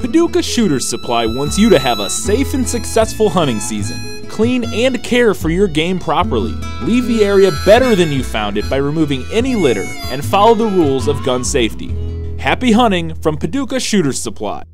Paducah Shooter Supply wants you to have a safe and successful hunting season. Clean and care for your game properly. Leave the area better than you found it by removing any litter and follow the rules of gun safety. Happy hunting from Paducah Shooter Supply.